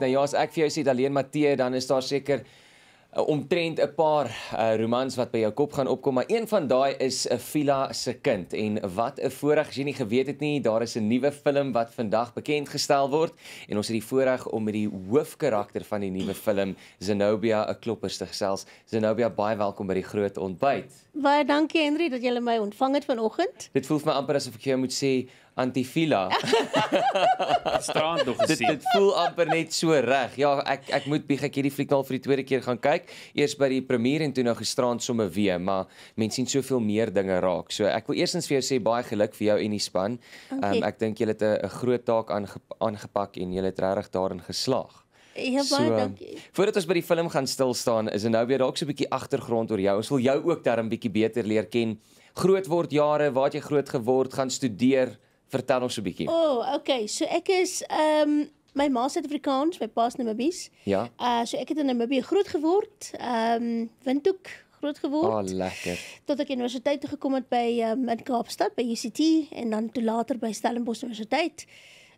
Nou ja, as ek vir jou sê alleen Matthee, dan is daar seker uh, omtrent 'n paar uh, romans wat by jou kop gaan opkom, maar een van daai is 'n Vila se kind en wat 'n voorreg as jy nie geweet het nie, daar is 'n nuwe film wat vandag bekend gestel word en ons het die voorreg om met die hoofkarakter van die nuwe film Zenobia 'n kloppers te gesels. Zenobia, baie welkom by die groot ontbyt. Baie dankie Henry dat jy my ontvang het vanoggend. Dit voel vir my amper asof ek jou moet sê antifila. Strand nog dit gesien. dit voel amper net so reg. Ja, ek ek moet bieg ek hierdie fliek nou al vir die tweede keer gaan kyk. Eers by die premier en toe nou gisterand sommer weer, maar mense sien soveel meer dinge raak. So ek wil eerstens vir jou sê baie geluk vir jou en die span. Ehm Dankie. um, ek dink julle het 'n groot taak aange, aangepak en julle het regtig daarin geslaag. Ja, baie dankie. Voordat ons by die film gaan stil staan, is er nou weer dalk so 'n bietjie agtergrond oor jou. Ons wil jou ook darm bietjie beter leer ken. Groot word jare, waar het jy groot geword, gaan studeer? Vertel ons 'n bietjie. O, oh, okay. So ek is ehm um, my ma is Suid-Afrikaans, my pa is Namibies. Ja. Uh so ek het in Namibië groot geword. Ehm um, Windhoek groot geword. Ah, oh, lekker. tot ek universiteit toe gekom het by um, in Kaapstad by UCT en dan toe later by Stellenbosch Universiteit.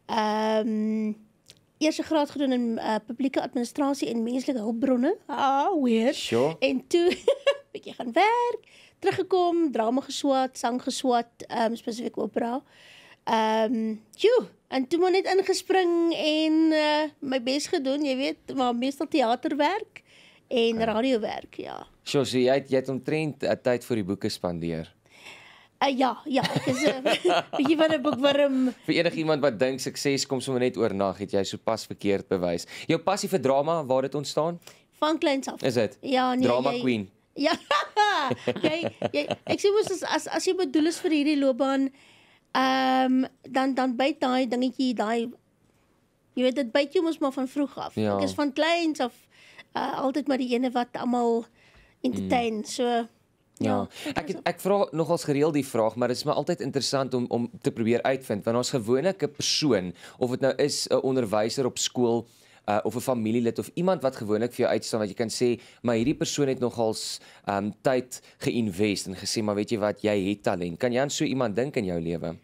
Ehm um, eerste graad gedoen in uh, publieke administrasie en menslike hulpbronne. Ah, weird. Sure. En toe bietjie gaan werk, teruggekom, drama geswat, sang geswat, ehm um, spesifiek opera. Ehm, um, joe, en toe maar net ingespring en uh, my bes gedoen, jy weet, maar meestal teaterwerk en radiowerk, ja. Sjoe, so jy het jy het omtrent 'n tyd vir die boeke spandeer. Uh, ja, ja, ek is 'n bietjie van 'n boekwurm. Vir enigiemand wat dink sukses kom sommer net oornag, het jy sopas verkeerd bewys. Jou passie vir drama, waar dit ontstaan? Van kleins af. Is dit? Ja, nee, drama jy, queen. Ja. jy, jy ek sê mos as as jy bedoel is vir hierdie loopbaan, ehm um, dan dan byt daai dingetjie, daai jy weet dit byt jou mos maar van vroeg af. Ja. Ek is van kleins af uh, altyd maar die ene wat almal entertain. Mm. So Ja, ek het, ek vra nogals gereeld die vraag, maar dit is my altyd interessant om om te probeer uitvind want ons gewoonlik 'n persoon of dit nou is 'n onderwyser op skool uh, of 'n familielid of iemand wat gewoonlik vir jou uitstaan wat jy kan sê, maar hierdie persoon het nogals um tyd geïnvest en gesê maar weet jy wat, jy het talent. Kan jy aan so iemand dink in jou lewe?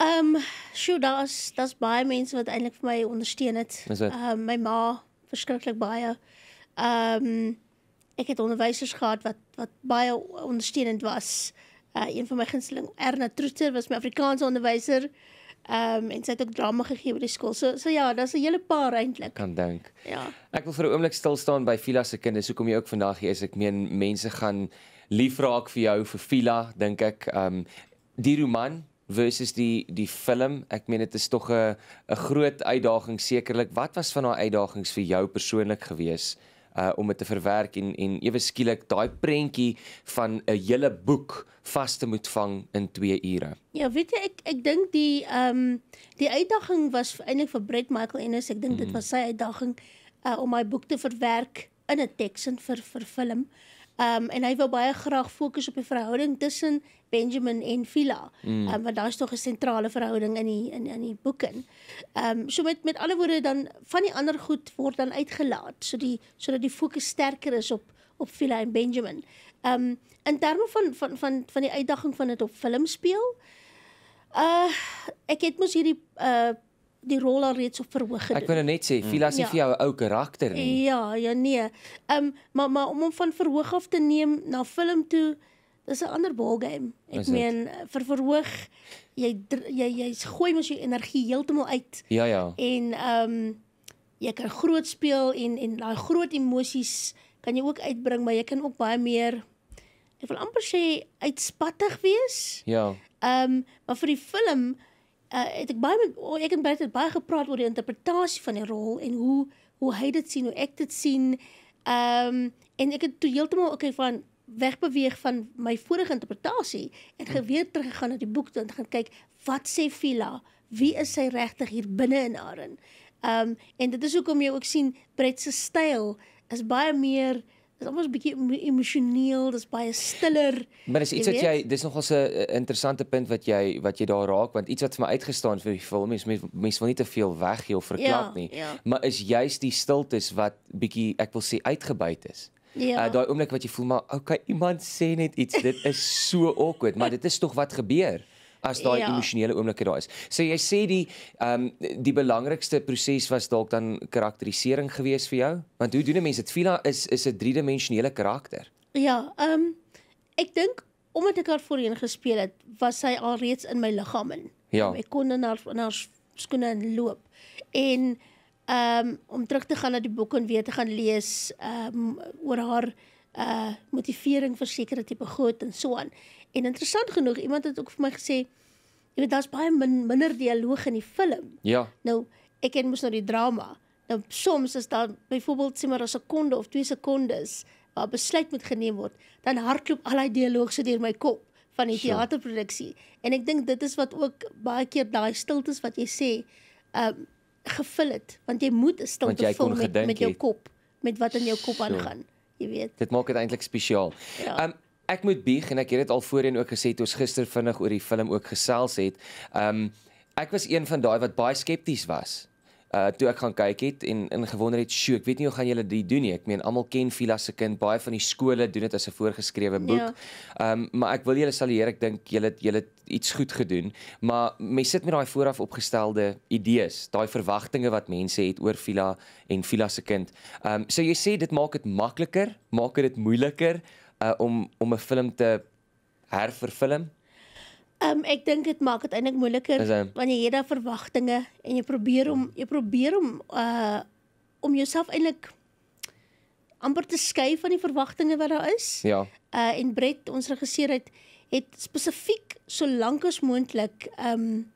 Ehm, um, sjoe, daar's daar's baie mense wat eintlik vir my ondersteun het. Ehm um, my ma verskriklik baie. Ehm um, ek het onderwysers gehad wat wat baie ondersteunend was. Uh een van my gunsteling Erna Troeter was my Afrikaanse onderwyser. Ehm um, en sy het ook drama gegee by die skool. So so ja, daar's 'n hele paar eintlik. Kan dink. Ja. Ek wil vir 'n oomblik stil staan by Vila se kinders. Hoekom jy ook vandag hier is. Ek meen mense gaan lief raak vir jou vir Vila, dink ek. Um die roman versus die die film. Ek meen dit is tog 'n 'n groot uitdaging sekerlik. Wat was van daai uitdagings vir jou persoonlik gewees? uh om dit te verwerk en en ewe skielik daai prentjie van 'n hele boek vas te moet vang in 2 ure. Ja, weet jy ek ek dink die ehm um, die uitdaging was eintlik vir Brett Michael Ennis. Ek dink mm. dit was sy uitdaging uh om my boek te verwerk in 'n teks en vir vir film. Ehm um, en hy wou baie graag fokus op die verhouding tussen Benjamin en. Ehm mm. um, want daar's tog 'n sentrale verhouding in die in in die boek in. Ehm um, so met met ander woorde dan van die ander goed word dan uitgelaat so die sodat die fokus sterker is op op Vila en Benjamin. Ehm um, in terme van van van van die uitdaging van dit op film speel. Uh ek het mos hierdie uh die rol al reeds op verhoog gedoen. Ek wou nou net sê Vila is nie Ja. vir jou 'n ou karakter nie. Ja, ja nee. Ehm um, maar maar om hom van verhoog af te neem na film toe, dis 'n ander ballgame. Ek Is meen vir verhoog jy jy jy gooi mos jou energie heeltemal uit Ja ja. en ehm um, jy kan groot speel en en daai groot emosies kan jy ook uitbring, maar jy kan ook baie meer ek wil amper sê uitspattig wees. Ja. Ehm um, maar vir die film uh, het ek baie met oh, ek en Bert het baie gepraat oor die interpretasie van die rol en hoe hoe hy dit sien, hoe ek dit sien. Ehm um, en ek het toe heeltemal okay van wegbeweeg van my vorige interpretasie en geweer teruggegaan na die boek toe en gaan kyk wat sê Vila? Wie is sy regtig hier binne in daarin? Ehm um, en dit is hoekom jy ook sien Brett se styl is baie meer is almoes 'n bietjie emo- emosioneel, dis baie stiller. Maar dis iets wat jy dis nogal 'n interessante punt wat jy wat jy daar raak want iets wat vir my uitgestaan vir die film is mense mense wil nie te veel weggee of verklap Ja, nie. ja. Maar is juist die stiltes wat bietjie ek wil sê uitgebuit is. Ja. Uh, daai oomblik wat jy voel maar okay iemand sê net iets dit is so awkward maar dit is tog wat gebeur. As daai Ja. emosionele oomblikke daar is. So jy sê die ehm um, die belangrikste proses was dalk dan karakterisering gewees vir jou? Want hoe doen 'n mens dit? Vila is is 'n driedimensionele karakter. Ja, ehm um, ek dink omdat ek haar voorheen gespeel het, was sy alreeds in my liggaam in. Ja. Um, ek kon in haar in haar skoene loop. En ehm um, om terug te gaan na die boek en weer te gaan lees ehm um, oor haar uh motivering vir sekere tipe goed en so aan. En interessant genoeg, iemand het ook vir my gesê, jy weet daar's baie min, minder dialoog in die film. Ja. Nou, ek ken mos nou die drama. Nou soms is daar byvoorbeeld sê maar 'n sekonde of 2 sekondes waar besluit moet geneem word, dan hardloop al daai dialoog so deur my kop van die Sure. teaterproduksie. En ek dink dit is wat ook baie keer daai stiltes wat jy sê, ehm um, gevul het, want jy moet 'n stilte vul met met jou het. kop, met wat in jou kop Sure. aangaan. Jy weet. Dit maak dit eintlik spesiaal. Ja. Ehm um, ek moet bieg en ek het dit al voorheen ook gesê toe ons gister vinnig oor die film ook gesels het. Ehm um, ek was een van daai wat baie skepties was. Uh toe ek gaan kyk het en en gewonder het, "Sjoe, ek weet nie hoe gaan julle dit doen nie." Ek meen almal ken Vila se kind, baie van die skole doen dit as 'n voorgeskrewe boek. Ja. Ehm um, maar ek wil julle salieer, ek dink julle het- julle iets goed gedoen, maar mense sit met daai vooraf opgestelde idees, daai verwagtinge wat mense het oor Vila en Vila se kind. Ehm um, so jy sê dit maak dit makliker, maak dit moeiliker uh, om om 'n film te herverfilm? Ehm um, ek dink dit maak dit eintlik moeiliker wanneer jy daar verwagtinge en jy probeer om jy probeer om uh om jouself eintlik amper te skei van die verwagtinge wat daar is. Ja. Uh en Brett, ons regisseur het het spesifiek so lank as moontlik ehm um,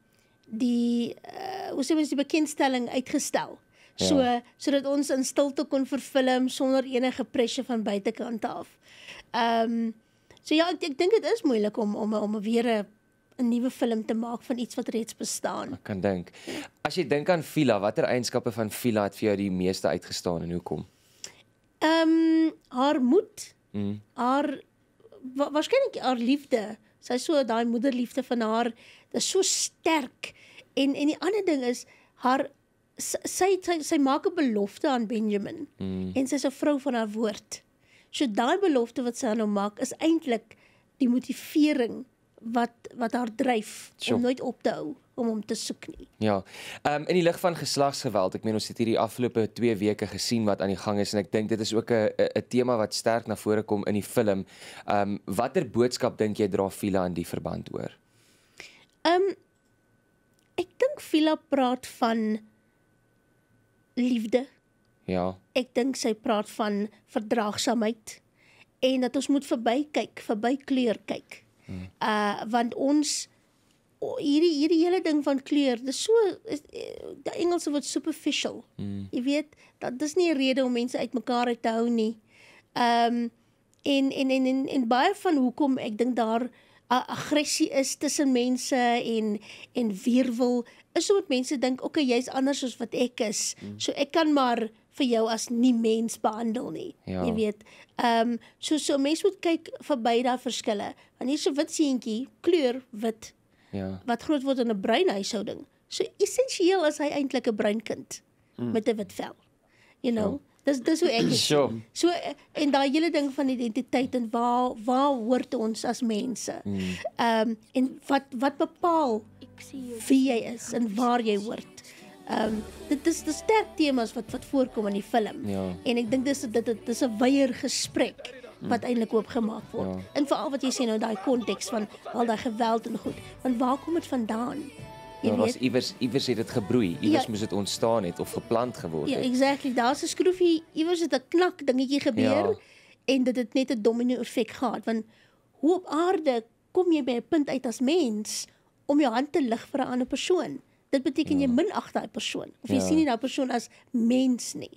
die uh hoe sê mens die bekendstelling uitgestel. So Ja. sodat ons in stilte kon verfilm sonder enige pressure van buitekant af. Ehm um, so ja, ek, ek dink dit is moeilik om om om weer 'n 'n nuwe film te maak van iets wat reeds bestaan. Ek kan dink. As jy dink aan Vila, watter eienskappe van Vila het vir jou die meeste uitgestaan en hoekom? Ehm um, haar moed, Mm. haar wa waarskynlik haar liefde. Sy so daai moederliefde van haar, dit is so sterk. En en die ander ding is haar sy sy, sy, maak 'n belofte aan Benjamin Mm. en sy's 'n vrou van haar woord. So daai belofte wat sy aan hom maak is eintlik die motivering wat wat haar dryf Sure. om nooit op te hou om hom te soek nie. Ja. Ehm um, in die lig van geslagsgeweld, ek meen ons het hierdie afgelope 2 weke gesien wat aan die gang is en ek dink dit is ook 'n 'n tema wat sterk na vore kom in die film. Ehm um, watter boodskap dink jy dra Vila in die verband oor? Ehm um, ek dink Vila praat van liefde. Ja. Ek dink sy praat van verdraagsaamheid en dat ons moet verbykyk, verby kleur kyk. Hmm. Uh want ons hierdie hierdie hele ding van kleur, dis so is, eh, die Engelse woord superficial. Hmm. Jy weet, dat dis nie 'n rede om mense uitmekaar uit te hou nie. Ehm um, en, en en en en baie van hoekom ek dink daar uh, aggressie is tussen mense en en weerwil is omdat mense dink okay jy's anders as wat ek is. Mm. So ek kan maar vir jou as nie mens behandel nie. Ja. Jy weet. Ehm um, so so mense moet kyk verby daai verskille. Want hier's 'n wit seentjie, kleur wit Ja. wat groot word in 'n bruin huishouding. So essensieel is hy eintlik 'n bruin kind mm. met 'n wit vel. You know. Dis dis hoe ek dit Sure. sien. So en daai hele ding van identiteit en waar waar hoort ons as mense? Ehm um, en wat wat bepaal wie jy is en waar jy hoort? Ehm um, dit is die sterk temas wat wat voorkom in die film. Ja. En ek dink dis dit dit is 'n weier gesprek wat eintlik oopgemaak word. Ja. En veral wat jy sê nou daai konteks van al daai geweld en goed. Want waar kom dit vandaan? Jy was weet. iewers iewers het dit gebroei, iewers Ja. moes dit ontstaan het of geplant geword Ja, het. exactly. Daar's 'n skroefie iewers het 'n knak dingetjie gebeur Ja. en dit het net 'n domino effek gehad want hoe op aarde kom jy by 'n punt uit as mens om jou hand te lig vir 'n ander persoon? Dit beteken jy minag daai persoon of jy Ja. sien nie daai persoon as mens nie.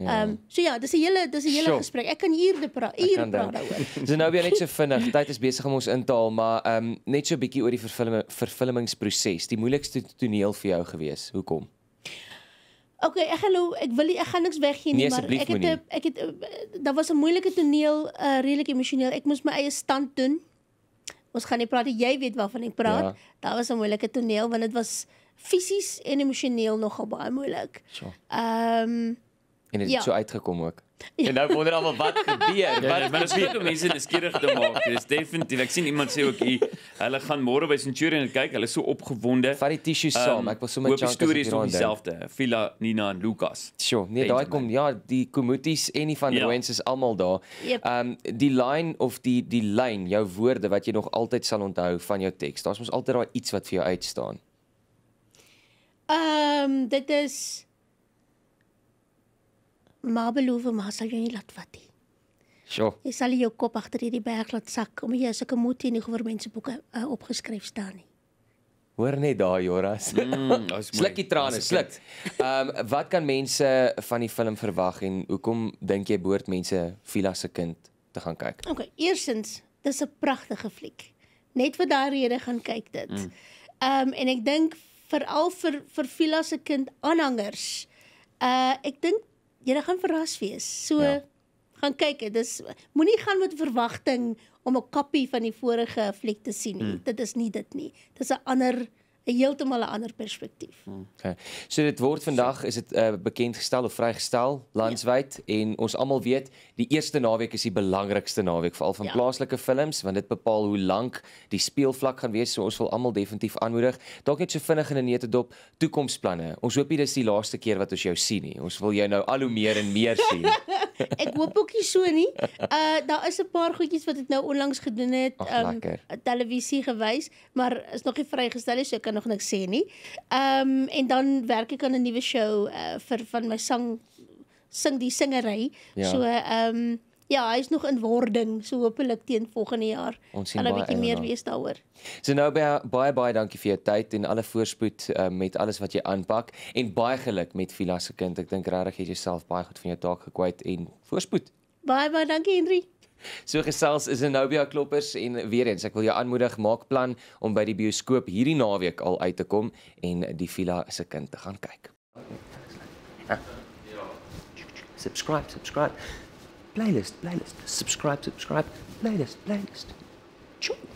Ehm Ja. um, so ja, dis 'n hele dis 'n hele Sure. gesprek. Ek kan ure praat, ure praat daaroor. So nou weer net so vinnig. Tyd is besig om ons in te haal, maar ehm um, net so 'n bietjie oor die verfilming verfilmingsproses. Die moeilikste toneel vir jou gewees. Hoekom? Okay, ek gaan nou ek wil nie ek gaan niks weggee nie, Nee, maar ek het. 'n- ek het eh, daar was 'n moeilike toneel, uh redelik emosioneel. Ek moes my eie stand doen. Ons gaan nie praat jy weet waarvan ek praat. Ja. Daar was 'n moeilike toneel want dit was fisies en emosioneel nogal baie moeilik. Ehm En dit Ja. het so uitgekom ook. En nou wonder almal wat gebeur. Ja, Wat maar dit is goed om mense nuuskierig te maak. Dis definitief. Ek sien iemand sê ook hier, hulle gaan môre by Centurion kyk. Hulle is so opgewonde. vat die tissues saam. Ek wil sommer hoop die chunk as ek stories nog hieraan dink. dieselfde. Villa, Nina en Lucas. Sjoe, nee, daai kom ja, die Komutis en die van Ja. Rooyens is almal daar. Yep. Ehm um, die line of die die lyn, jou woorde wat jy nog altyd sal onthou van jou teks. Daar's mos altyd daai iets wat vir jou uitstaan. Ehm um, dit is maar beloof maar sal jy nie laat vat nie. Sjoe. Jy sal jou kop agter hierdie berg laat sak om jy sulke moed in die oor mense boeke uh, opgeskryf staan nie. Hoor net daai Joras. Mm, dis mooi. Sluk die trane, sluk. Ehm um, wat kan mense van die film verwag en hoekom dink jy behoort mense Vila se kind te gaan kyk? Okay, eerstens, dis 'n pragtige fliek. Net vir daai rede gaan kyk dit. Ehm um, en ek dink veral vir vir Vila se kind aanhangers. Uh ek dink julle gaan verras wees. So Ja. gaan kyk dit. Dis moenie gaan met verwagting om 'n kopie van die vorige fliek te sien nie. Mm. Dit is nie dit nie. Dis 'n ander 'n heeltemal 'n ander perspektief. Okay. So dit word vandag is dit uh, bekend gestel of vrygestel landwyd ja. en ons almal weet die eerste naweek is die belangrikste naweek veral van ja. Plaaslike films want dit bepaal hoe lank die speelvlak gaan wees. So ons wil almal definitief aanmoedig. Dalk net so vinnig in 'n neutedop toekomsplanne. Ons hoop nie dis die laaste keer wat ons jou sien nie. Ons wil jou nou al hoe meer en meer sien. Ek hoop ook nie so nie. Uh daar is 'n paar goedjies wat ek nou onlangs gedoen het, Ag, lekker. televisie gewys, maar is nog nie vrygestel nie, so ek kan nog niks sê nie. Ehm en dan werk ek aan 'n nuwe show uh vir van my sang sing die singery. Ja. So ehm ja, hy's nog in wording, so hopelik teen volgende jaar. Gaan 'n bietjie meer wees daaroor. So nou baie baie baie dankie vir jou tyd en alle voorspoed uh, met alles wat jy aanpak en baie geluk met Vila se kind. Ek dink regtig jy het jouself baie goed van jou taak gekwyt en voorspoed. Baie baie dankie Henry. So gesels is Zenobia Kloppers en weer eens ek wil jou aanmoedig maak plan om by die bioskoop hierdie naweek al uit te kom en die Vila se kind te gaan kyk. Subscribe, subscribe. Playlist, playlist. Subscribe, subscribe. Playlist, playlist. Tjoe.